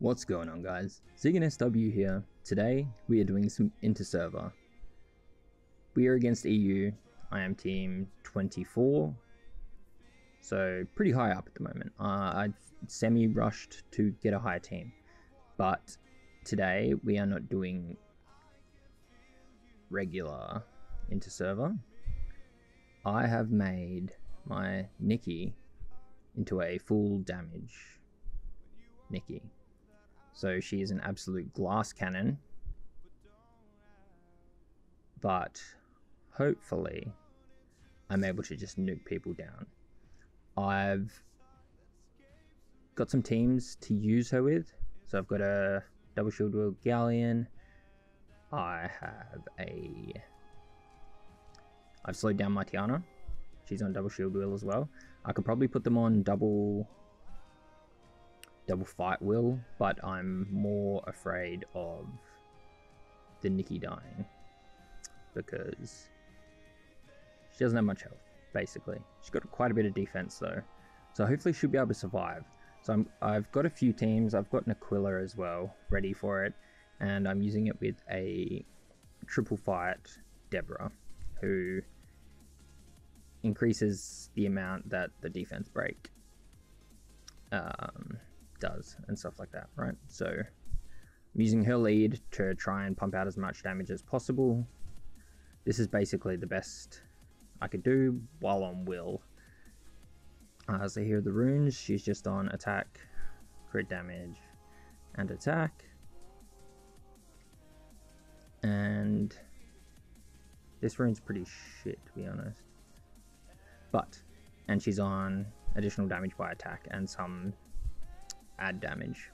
What's going on guys? Zigen SW here. Today we are doing some inter-server. We are against EU. I am team 24. So pretty high up at the moment. Uh, I semi-rushed to get a higher team. But today we are not doing regular inter-server. I have made my Nicki into a full damage Nicki. So she is an absolute glass cannon. But hopefully I'm able to just nuke people down. I've got some teams to use her with. So I've got a double shield Will galleon. I have a I've slowed down my Tiana. She's on double shield Will as well. I could probably put them on double double fight will, but I'm more afraid of the Nicki dying because she doesn't have much health, basically. She's got quite a bit of defense though, so hopefully she'll be able to survive. So i have got a few teams. I've got an Aquila as well ready for it, and I'm using it with a triple fight Deborah, who increases the amount that the defense break. Um, does and stuff like that, right? So I'm using her lead to try and pump out as much damage as possible. This is basically the best I could do while on will. Uh, so here are the runes, she's just on attack, crit damage, and attack. And this rune's pretty shit to be honest. But, and she's on additional damage by attack and some add damage.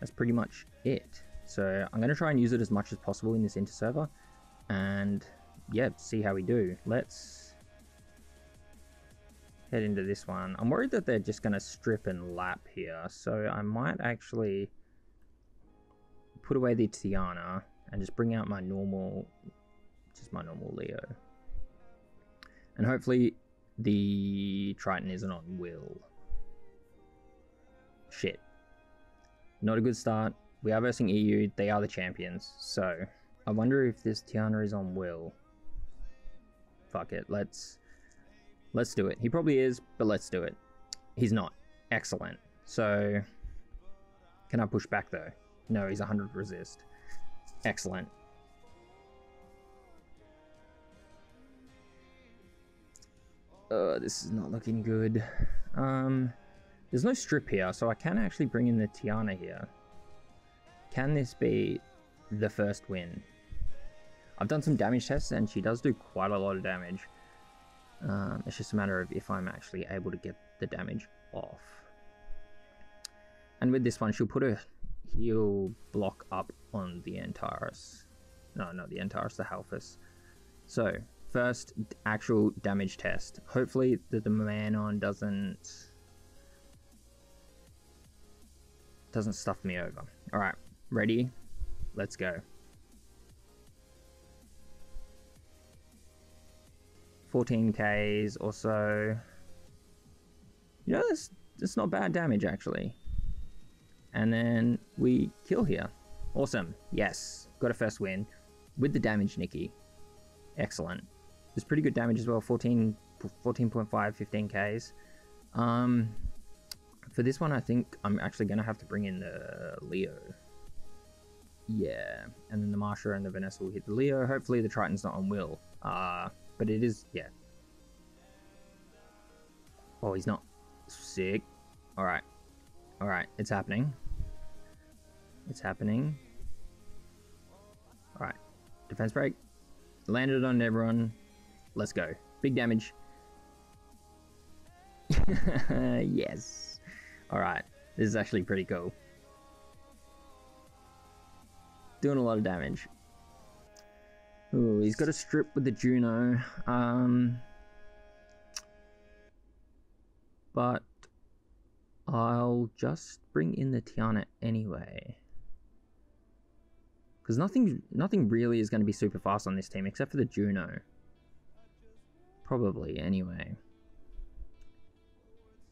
That's pretty much it. So I'm going to try and use it as much as possible in this inter-server. And yeah, see how we do. Let's head into this one. I'm worried that they're just going to strip and lap here. So I might actually put away the Tiana and just bring out my normal, just my normal Leo. And hopefully the Triton isn't on will. Shit. Not a good start. We are versing EU. They are the champions. So, I wonder if this Tiana is on Will. Fuck it. Let's... Let's do it. He probably is, but let's do it. He's not. Excellent. So... Can I push back though? No, he's 100 resist. Excellent. Uh, this is not looking good. Um... There's no strip here, so I can actually bring in the Tiana here. Can this be the first win? I've done some damage tests and she does do quite a lot of damage. Um, it's just a matter of if I'm actually able to get the damage off. And with this one, she'll put a heal block up on the Antares. No, not the Antares, the Halphus. So, first actual damage test. Hopefully the, the Manon doesn't doesn't stuff me over. All right, ready? Let's go. 14 Ks or so. You know, that's, that's not bad damage actually. And then we kill here. Awesome. Yes. Got a first win. With the damage, Nicki. Excellent. It's pretty good damage as well. 14, 14.5, 15 Ks. Um, for this one, I think I'm actually going to have to bring in the Leo. Yeah, and then the Marsha and the Vanessa will hit the Leo. Hopefully the Triton's not on Will. Uh, but it is, yeah. Oh, he's not. Sick. Alright. Alright, it's happening. It's happening. Alright. Defense break. Landed on everyone. Let's go. Big damage. yes. Alright, this is actually pretty cool. Doing a lot of damage. Ooh, he's got a strip with the Juno. Um, but I'll just bring in the Tiana anyway. Because nothing, nothing really is going to be super fast on this team except for the Juno. Probably, anyway.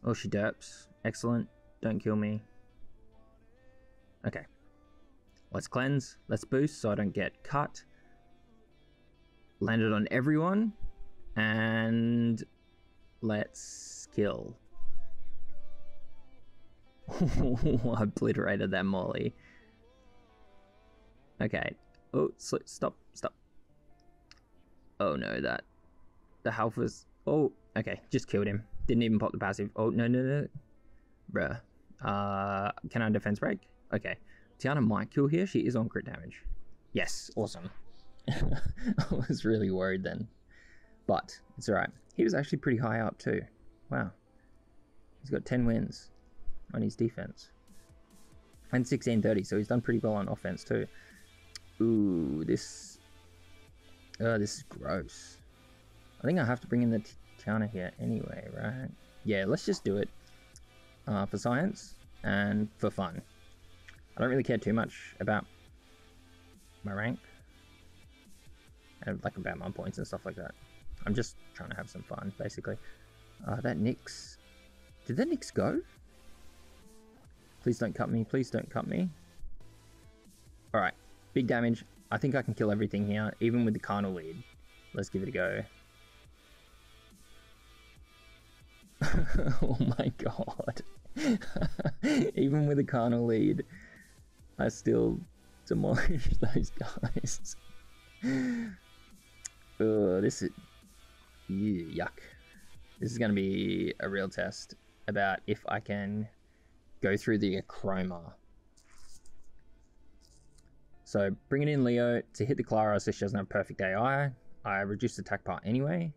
Oh, she derps. Excellent. Don't kill me. Okay. Let's cleanse. Let's boost so I don't get cut. Landed on everyone. And let's kill. Obliterated that molly. Okay. Oh, stop, stop. Oh no, that the health was. Oh, okay, just killed him. Didn't even pop the passive. Oh no no no, bruh. Uh, can I defense break? Okay, Tiana might kill here. She is on crit damage. Yes, awesome. I was really worried then, but it's alright. He was actually pretty high up too. Wow, he's got ten wins on his defense and 1630, so he's done pretty well on offense too. Ooh, this. Oh, this is gross. I think I have to bring in the Tiana here anyway, right? Yeah, let's just do it uh, for science and for fun. I don't really care too much about my rank and like about my points and stuff like that. I'm just trying to have some fun, basically. Uh, that Nyx. Did that Nyx go? Please don't cut me. Please don't cut me. Alright. Big damage. I think I can kill everything here, even with the carnal lead. Let's give it a go. oh my god. even with a carnal lead, I still demolish those guys. oh, this is... Yuck. This is going to be a real test about if I can go through the Chroma so bringing in Leo to hit the Clara so she doesn't have perfect AI. I reduced the attack part anyway.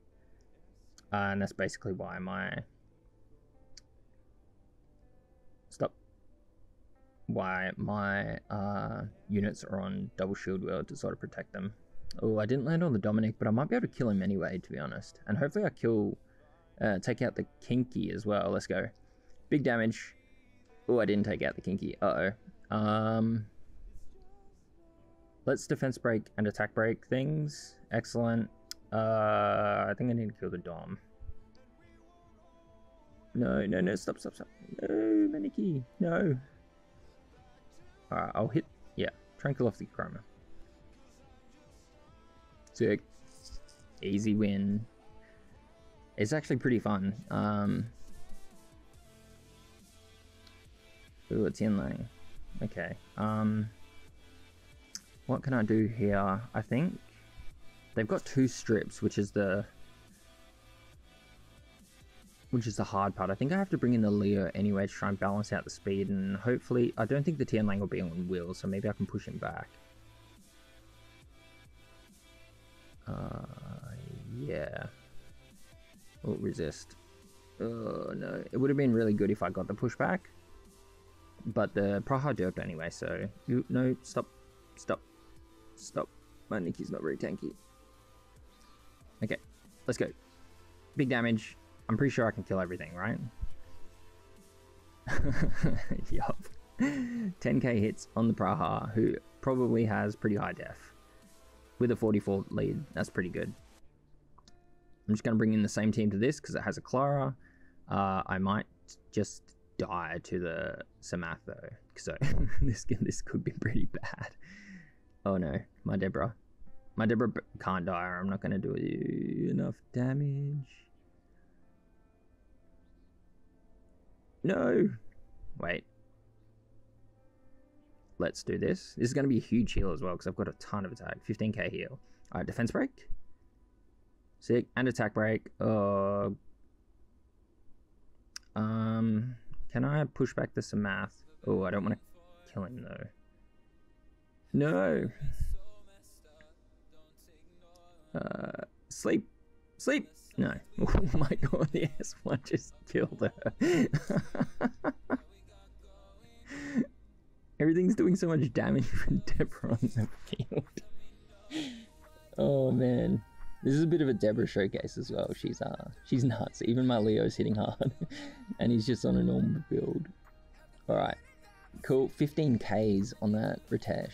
Uh, and that's basically why my... Why my uh, units are on double shield world to sort of protect them. Oh, I didn't land on the Dominic, but I might be able to kill him anyway, to be honest. And hopefully I kill... Uh, take out the Kinky as well. Let's go. Big damage. Oh, I didn't take out the Kinky. Uh-oh. Um... Let's defense break and attack break things. Excellent. Uh, I think I need to kill the Dom. No, no, no, stop, stop, stop. No, Maniki, no. Alright, I'll hit, yeah, Tranquil off the Chroma. Sick. Easy win. It's actually pretty fun. Um, ooh, it's inlaying. Okay. Um, what can I do here? I think they've got two strips, which is the which is the hard part. I think I have to bring in the Leo anyway to try and balance out the speed, and hopefully, I don't think the Tian Lang will be on wheels, so maybe I can push him back. Uh, yeah. Oh, resist. Oh, no. It would have been really good if I got the pushback. But the Praha derped anyway, so... No, stop. Stop. Stop. My Nicki's not very tanky. Okay, let's go. Big damage. I'm pretty sure I can kill everything, right? yup. 10k hits on the Praha, who probably has pretty high def. With a 44 lead, that's pretty good. I'm just going to bring in the same team to this because it has a Clara. Uh, I might just die to the Samath though, so this this could be pretty bad. Oh no, my Deborah. My Deborah can't die or I'm not going to do enough damage. No. Wait. Let's do this. This is going to be a huge heal as well because I've got a ton of attack. 15k heal. Alright, defense break. Sick. And attack break. Uh, um, can I push back the Samath? Oh, I don't want to kill him though. No. Uh, sleep. Sleep. No. Oh my god, the S1 just killed her. Everything's doing so much damage with Deborah on the field. oh man. This is a bit of a Deborah showcase as well. She's uh she's nuts. Even my Leo's hitting hard. and he's just on a normal build. Alright. Cool. 15 Ks on that Ritesh.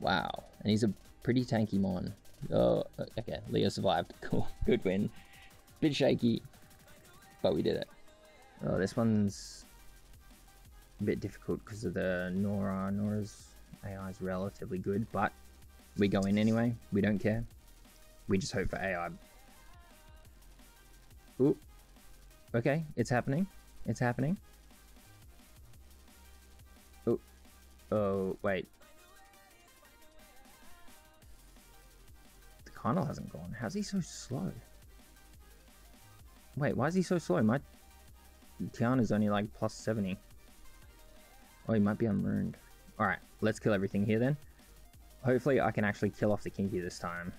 Wow. And he's a pretty tanky mon. Oh, okay. Leo survived. Cool. Good win. Bit shaky, but we did it. Oh, this one's a bit difficult because of the Nora. Nora's AI is relatively good, but we go in anyway. We don't care. We just hope for AI. Ooh. Okay, it's happening. It's happening. Oh. Oh, wait. Colonel hasn't gone. How's he so slow? Wait, why is he so slow? My Tiana's only like plus 70. Oh, he might be unruned. Alright, let's kill everything here then. Hopefully I can actually kill off the Kinky this time.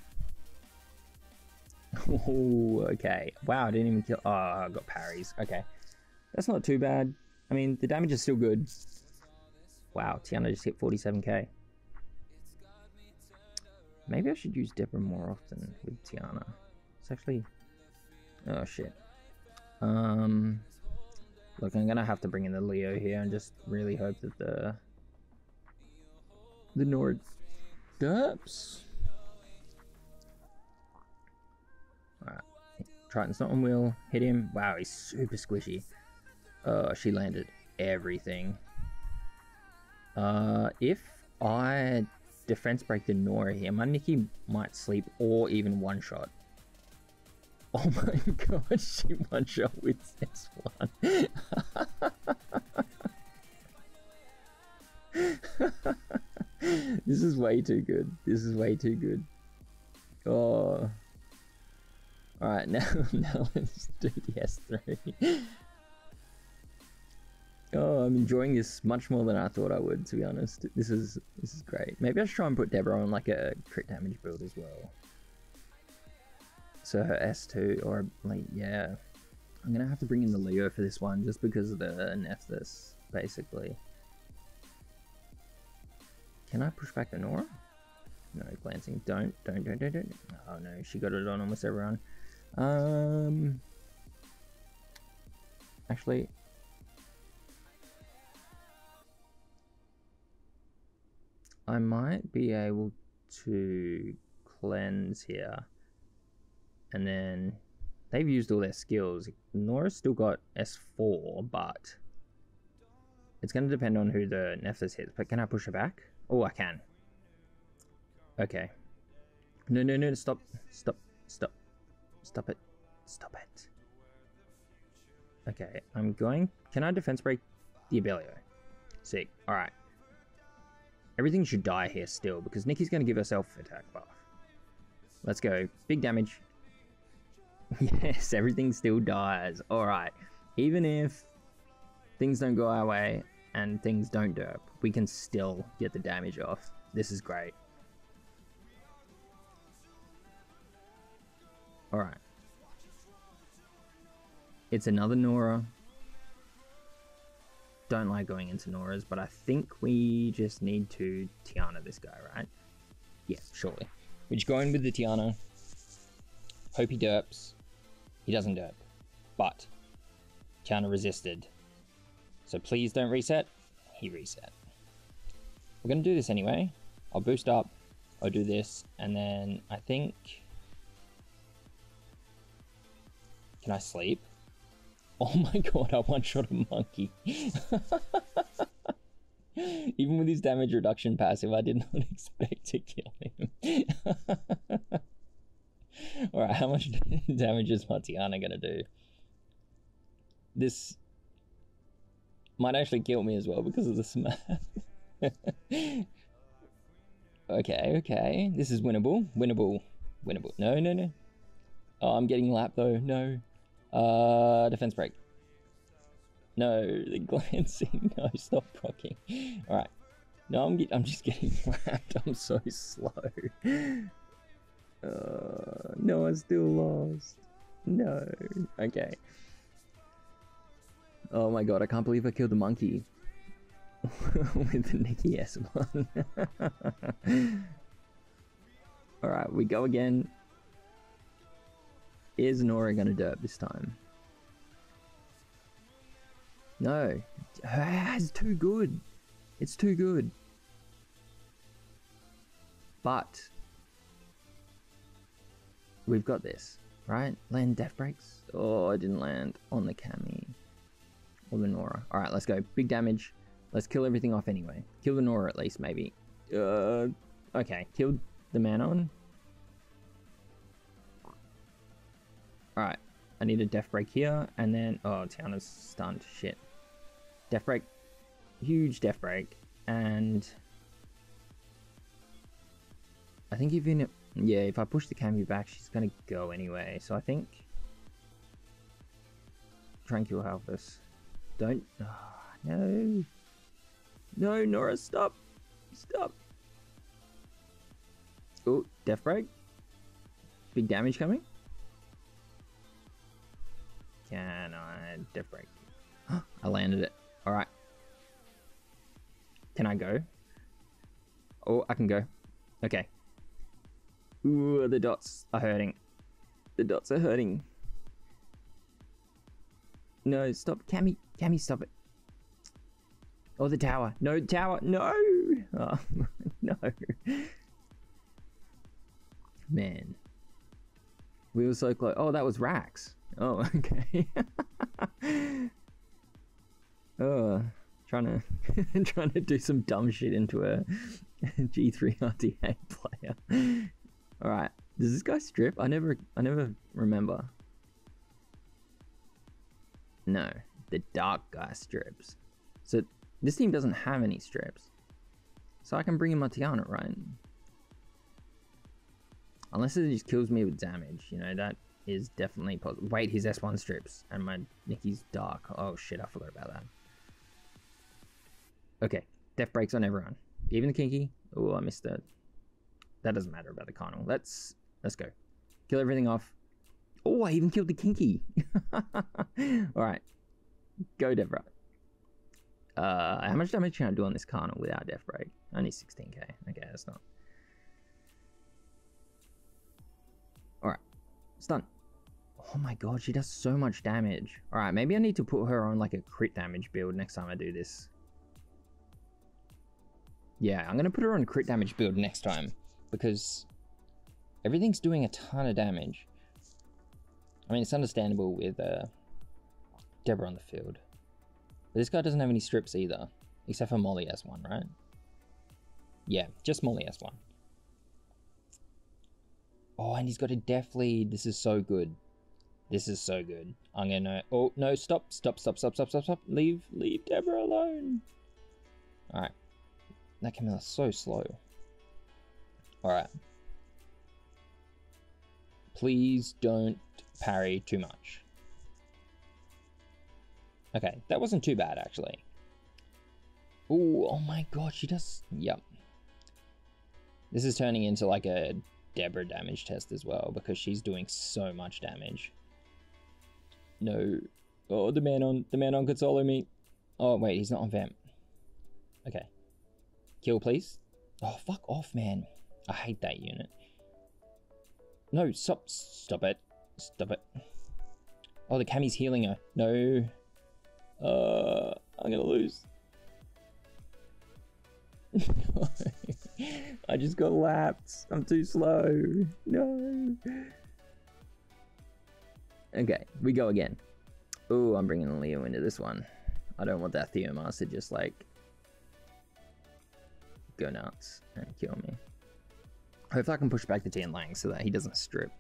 oh, okay. Wow, I didn't even kill... Oh, I got parries. Okay. That's not too bad. I mean, the damage is still good. Wow, Tiana just hit 47k. Maybe I should use Deborah more often with Tiana. It's actually... Oh, shit. Um... Look, I'm gonna have to bring in the Leo here and just really hope that the... The Nora derps. Alright. Triton's not on Will. Hit him. Wow, he's super squishy. Oh, she landed everything. Uh, if I defense break the Nora here, my Nicki might sleep or even one shot. Oh my god, she one shot with this one. this is way too good. This is way too good. Oh. Alright, now, now let's do the S3. Oh, I'm enjoying this much more than I thought I would, to be honest. This is this is great. Maybe I should try and put Deborah on like a crit damage build as well. So her S2, or like, yeah. I'm gonna have to bring in the Leo for this one, just because of the Nephthys, basically. Can I push back the Nora? No, glancing. Don't, don't, don't, don't, don't. Oh no, she got it on almost everyone. Um, actually, I might be able to cleanse here. And then they've used all their skills. Nora's still got S4, but it's going to depend on who the Nephthys hits. But can I push her back? Oh, I can. Okay. No, no, no, stop. Stop. Stop. Stop it. Stop it. Okay, I'm going... Can I defense break the Abelio? Sick. Alright. Everything should die here still, because Nicki's going to give herself attack buff. Let's go. Big damage. yes, everything still dies. Alright. Even if things don't go our way and things don't derp, we can still get the damage off. This is great. Alright. It's another Nora don't like going into Nora's, but I think we just need to Tiana this guy, right? Yeah, surely. We just go in with the Tiana. Hope he derps. He doesn't derp. But Tiana resisted. So please don't reset. He reset. We're going to do this anyway. I'll boost up. I'll do this. And then I think... Can I sleep? Oh my god, I one-shot a monkey. Even with his damage reduction passive, I did not expect to kill him. Alright, how much damage is Martiana gonna do? This might actually kill me as well because of the smash. okay, okay. This is winnable. Winnable. Winnable. No, no, no. Oh, I'm getting lapped though. No. Uh, defense break. No, the glancing. No, stop rocking. All right. No, I'm get, I'm just getting wrapped. I'm so slow. Uh, no, I still lost. No. Okay. Oh my god, I can't believe I killed the monkey. With the Nicki S1. Alright, we go again. Is Nora gonna do it this time? No. It's too good. It's too good. But we've got this, right? Land def breaks. Oh, I didn't land on the Cami or the Nora. All right, let's go. Big damage. Let's kill everything off anyway. Kill the Nora at least, maybe. Uh, okay. killed the Manon. Alright. I need a def break here, and then... Oh, Tiana's stunned. Shit. Def break. Huge def break. And... I think even... Yeah, if I push the Cammy back, she's gonna go anyway. So I think... Tranquil Halphus. Don't... Oh, no. No, Nora, stop. Stop. Oh, def break. Big damage coming. Can I def break? I landed it. All right. Can I go? Oh, I can go. Okay. Ooh, the dots are hurting. The dots are hurting. No, stop. Cammy, Cammy, stop it. Oh, the tower. No, tower. No. Oh, no. Man. We were so close. Oh, that was Rax. Oh, okay. oh, trying to trying to do some dumb shit into a G3 RTA player. All right. Does this guy strip? I never I never remember. No, the dark guy strips. So this team doesn't have any strips. So I can bring in my Tiana, right? Unless it just kills me with damage, you know, that is definitely possible. Wait, his S1 strips and my Nicki's dark. Oh shit, I forgot about that. Okay, def breaks on everyone. Even the Kinky. Oh, I missed that. That doesn't matter about the Carnal. Let's let's go. Kill everything off. Oh, I even killed the Kinky. Alright. Go, Devra. Uh, how much damage can I do on this Carnal without Def Break? Only 16k. Okay, that's not. Alright. Stun. Oh my god, she does so much damage. Alright, maybe I need to put her on like a crit damage build next time I do this. Yeah, I'm going to put her on crit damage build next time. Because everything's doing a ton of damage. I mean, it's understandable with uh, Deborah on the field. But this guy doesn't have any strips either. Except for Molly S1, right? Yeah, just Molly S1. Oh, and he's got a death lead. This is so good. This is so good. I'm gonna... Oh, no, stop, stop, stop, stop, stop, stop, stop. Leave, leave Deborah alone. Alright. That Camilla's so slow. Alright. Please don't parry too much. Okay, that wasn't too bad actually. Ooh, oh my god, she does. Yep. This is turning into like a Deborah damage test as well because she's doing so much damage. No. Oh, the Manon the Manon could solo me. Oh wait, he's not on vamp. Okay. Kill, please. Oh, fuck off, man. I hate that unit. No, stop, stop it. Stop it. Oh, the Cammy's healing her. No. Uh, I'm gonna lose. I just got lapped. I'm too slow. No. Okay, we go again. Oh, I'm bringing Leo into this one. I don't want that Theomaster just like go nuts and kill me. Hopefully I can push back the Tian Lang so that he doesn't strip.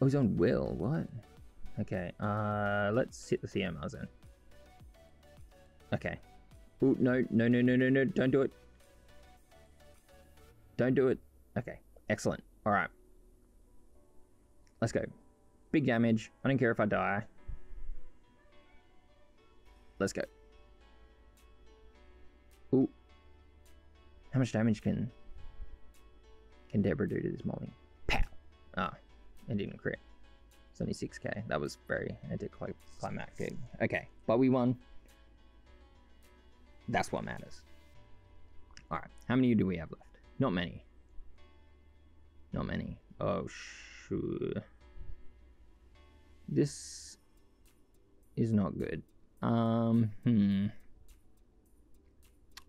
Oh, he's on Will. What? Okay, uh, let's hit the CMRs in. Okay. Oh, no, no, no, no, no, no, don't do it. Don't do it. Okay, excellent. All right. Let's go. Big damage. I don't care if I die. Let's go. Ooh. How much damage can can Deborah do to this Molly? Pow! Ah, it didn't crit. It's only 6k. That was very anticlimactic. Okay, but we won. That's what matters. Alright, how many do we have left? Not many. Not many. Oh, sure. This is not good. Um, hmm.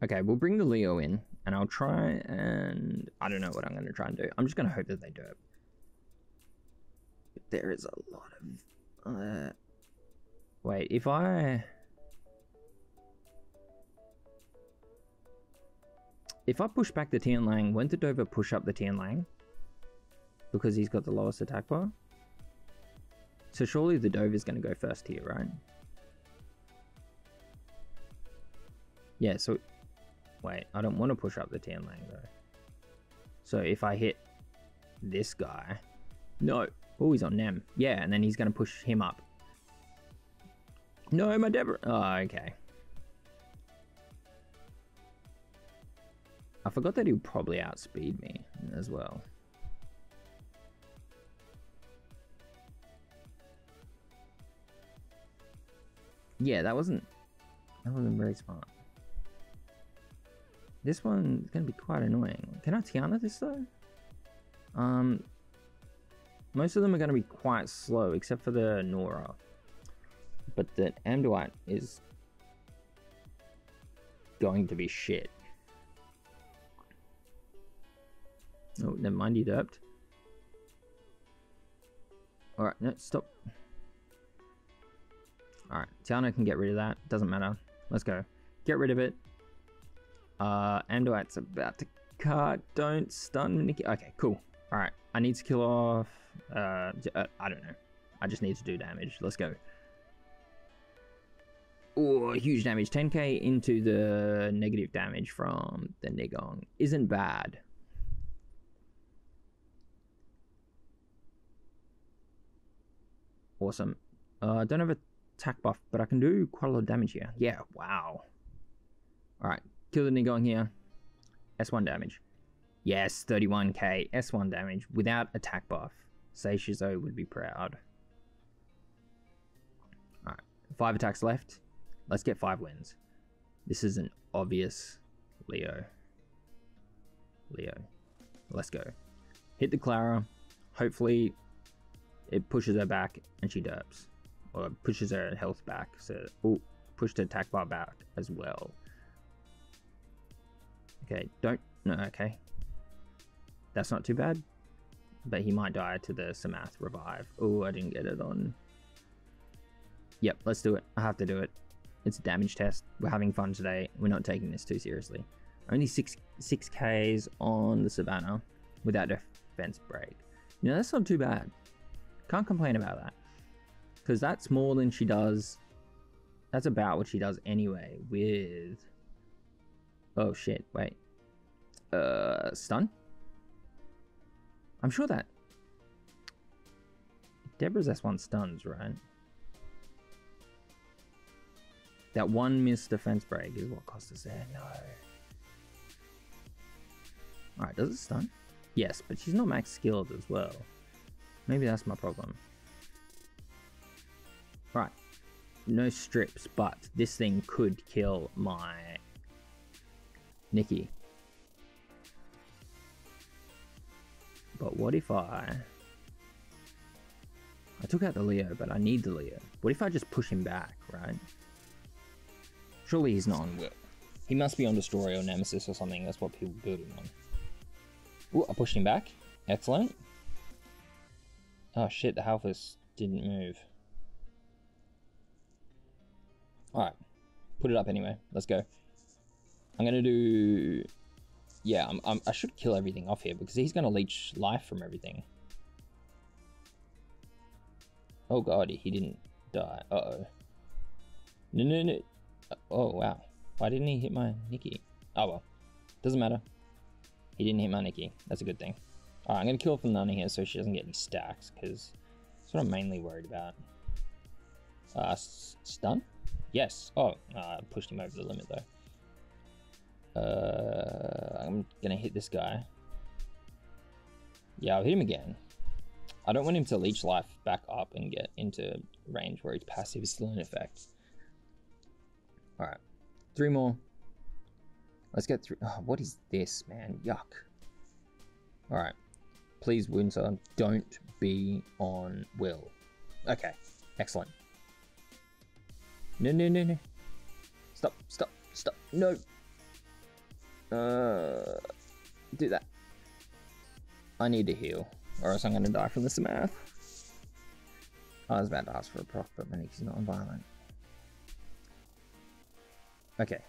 Okay, we'll bring the Leo in, and I'll try and... I don't know what I'm going to try and do. I'm just going to hope that they do it. But there is a lot of... Uh, wait, if I... If I push back the Tianlang, won't the Dover push up the Tianlang? Because he's got the lowest attack bar? So surely the Dover is going to go first here, right? Yeah, so... Wait, I don't want to push up the Tian Lang though. So if I hit this guy... No! Oh, he's on Nem. Yeah, and then he's going to push him up. No, my Deborah... Oh, okay. I forgot that he would probably outspeed me as well. Yeah, that wasn't that wasn't very smart. This one's gonna be quite annoying. Can I Tiana this though? Um most of them are gonna be quite slow, except for the Nora. But the Amduite is going to be shit. Oh, never mind, you derped. Alright, no, stop. Alright, Tiana can get rid of that. Doesn't matter. Let's go. Get rid of it. Uh, Amduite's about to cut. Don't stun Nicki. Okay, cool. Alright, I need to kill off... Uh, uh, I don't know. I just need to do damage. Let's go. Oh, huge damage. 10k into the negative damage from the Nigong. Isn't bad. Awesome. Uh, don't have a attack buff, but I can do quite a lot of damage here. Yeah, wow. Alright, kill the Nigong here. S1 damage. Yes, 31k. S1 damage without attack buff. Say Shizo would be proud. Alright, five attacks left. Let's get five wins. This is an obvious Leo. Leo. Let's go. Hit the Clara. Hopefully it pushes her back and she derps. Or pushes her health back. So, oh, push the attack bar back as well. Okay, don't, no, okay. That's not too bad. But he might die to the Samath revive. Oh, I didn't get it on. Yep, let's do it. I have to do it. It's a damage test. We're having fun today. We're not taking this too seriously. Only six six Ks on the Savannah without a defense break. You know, that's not too bad. Can't complain about that. Because that's more than she does. That's about what she does anyway with... Oh shit, wait. Uh, stun? I'm sure that... Deborah's S1 stuns, right? That one missed defense break is what cost us there. No. Alright, does it stun? Yes, but she's not max skilled as well. Maybe that's my problem. Right. No strips, but this thing could kill my Nicki. But what if I... I took out the Leo, but I need the Leo. What if I just push him back, right? Surely he's not on... He must be on Destroy or Nemesis or something. That's what people build him on. Ooh, I pushed him back. Excellent. Oh shit, the Halphus didn't move. Alright. Put it up anyway. Let's go. I'm gonna do... Yeah, I'm, I'm, i should kill everything off here because he's gonna leech life from everything. Oh god, he didn't die. Uh-oh. No, no, no. Oh, wow. Why didn't he hit my Nicki? Oh well. Doesn't matter. He didn't hit my Nicki. That's a good thing. Alright, I'm going to kill Nana here so she doesn't get any stacks, because that's what I'm mainly worried about. Uh, stun? Yes. Oh, uh, pushed him over the limit, though. Uh, I'm to hit this guy. Yeah, I'll hit him again. I don't want him to leech life back up and get into range where his passive is still in effect. Alright, three more. Let's get through. Oh, what is this, man? Yuck. Alright. Please, Winter, don't be on Will. Okay, excellent. No, no, no, no. Stop, stop, stop. No. Uh, do that. I need to heal, or else I'm going to die from this math. I was about to ask for a proc, but Manik's not violent. Okay.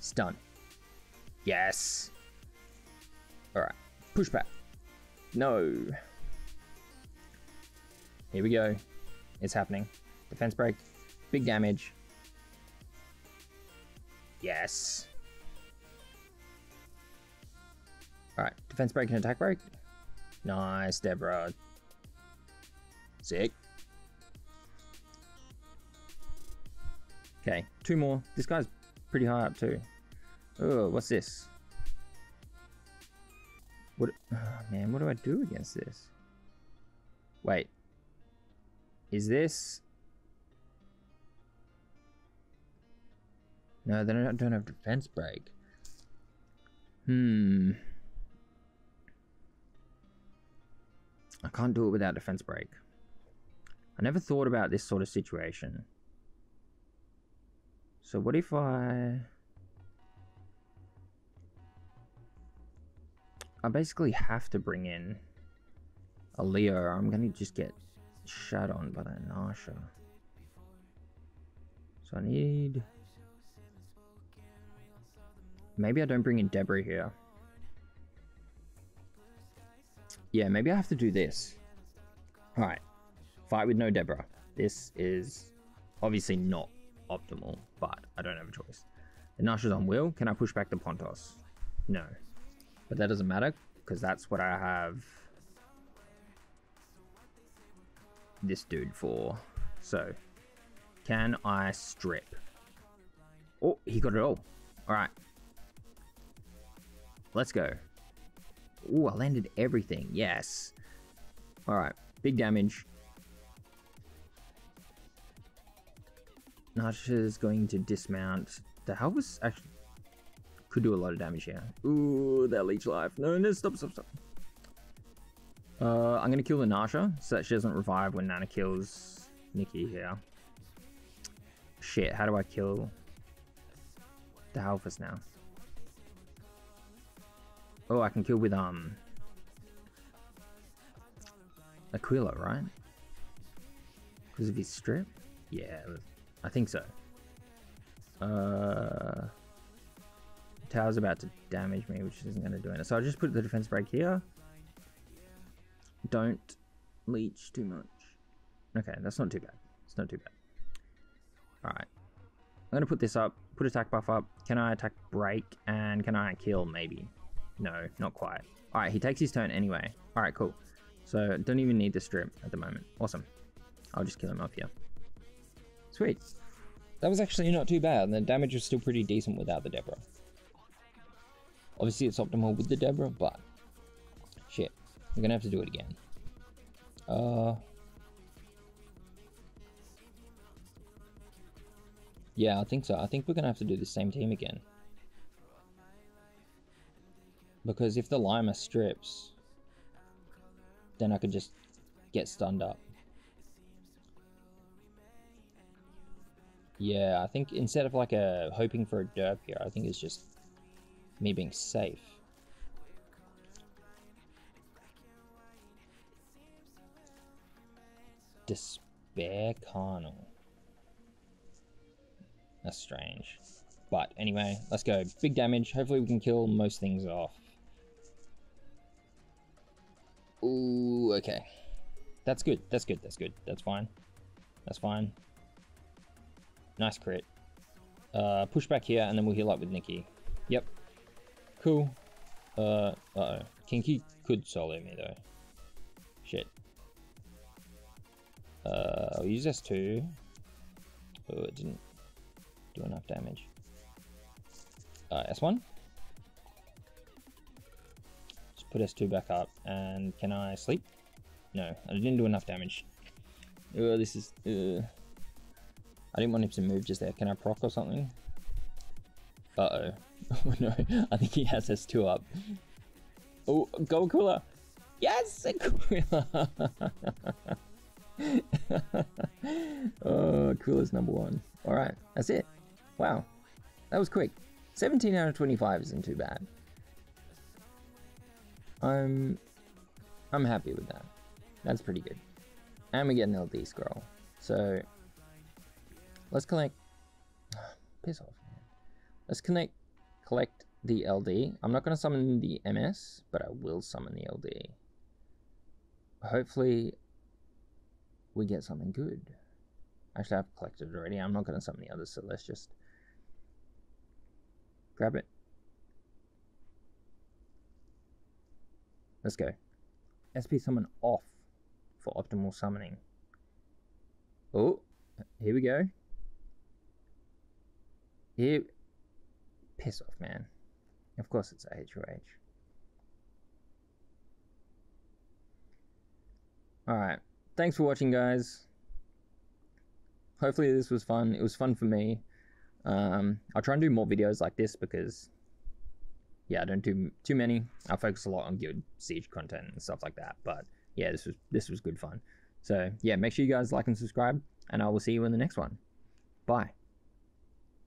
Stun. Yes. Alright. Push back. No. Here we go. It's happening. Defense break. Big damage. Yes. Alright. Defense break and attack break. Nice, Deborah. Sick. Okay, two more. This guy's pretty high up too. Oh, what's this? What? Oh, man, what do I do against this? Wait. Is this? No, they don't, don't have defense break. Hmm. I can't do it without defense break. I never thought about this sort of situation. So what if I... I basically have to bring in a Leo I'm gonna just get shut on by that Nasha. So I need... Maybe I don't bring in Deborah here. Yeah, maybe I have to do this. Alright. Fight with no Deborah. This is obviously not optimal, but I don't have a choice. The Nasha's on Will. Can I push back the Pontos? No. But that doesn't matter, because that's what I have this dude for. So, can I strip? Oh, he got it all. Alright. Let's go. Oh, I landed everything. Yes. Alright. Big damage. is going to dismount. The Halbus actually could do a lot of damage here. Ooh, that leech life. No, no, stop, stop, stop. Uh, I'm gonna kill the Nasha so that she doesn't revive when Nana kills Nicki here. Shit, how do I kill the Halfus now? Oh, I can kill with, um... Aquila, right? Because of his strip? Yeah, I think so. Uh, tower's about to damage me, which isn't going to do anything. So I'll just put the defense break here. Don't leech too much. Okay, that's not too bad. It's not too bad. Alright. I'm going to put this up, put attack buff up. Can I attack break? And can I kill? Maybe. No, not quite. Alright, he takes his turn anyway. Alright, cool. So, don't even need the strip at the moment. Awesome. I'll just kill him off here. Sweet. That was actually not too bad, and the damage was still pretty decent without the Deborah. Obviously it's optimal with the Deborah, but... Shit. We're gonna have to do it again. Uh... Yeah, I think so. I think we're gonna have to do the same team again. Because if the Lima strips, then I could just get stunned up. Yeah, I think instead of like a hoping for a derp here, I think it's just me being safe. Despair Carnal. That's strange. But anyway, let's go. Big damage. Hopefully we can kill most things off. Ooh, okay. That's good. That's good. That's good. That's fine. That's fine. Nice crit. Uh, push back here, and then we'll heal up with Nicki. Yep. Cool. Uh, uh-oh. Kinky could solo me, though. Shit. Uh, I'll use S2. Oh, it didn't do enough damage. Uh, S1. Put S2 back up, and can I sleep? No, I didn't do enough damage. Oh, this is... Uh, I didn't want him to move just there. Can I proc or something? Uh-oh. Oh no, I think he has S2 up. Oh, go Aquila! Yes, Aquila! oh, Aquila's number one. Alright, that's it. Wow. That was quick. 17 out of 25 isn't too bad. I'm I'm happy with that. That's pretty good. And we get an LD scroll. So Let's collect. Piss off. Let's connect, collect the LD. I'm not going to summon the MS, but I will summon the LD. Hopefully, we get something good. Actually, I've collected already. I'm not going to summon the others, so let's just grab it. Let's go. SP summon off for optimal summoning. Oh, here we go. Here, piss off, man. Of course it's AHOH. Alright, thanks for watching, guys. Hopefully this was fun. It was fun for me. Um, I'll try and do more videos like this because, yeah, I don't do too many. I focus a lot on Guild Siege content and stuff like that. But yeah, this was this was good fun. So yeah, make sure you guys like and subscribe, and I will see you in the next one. Bye.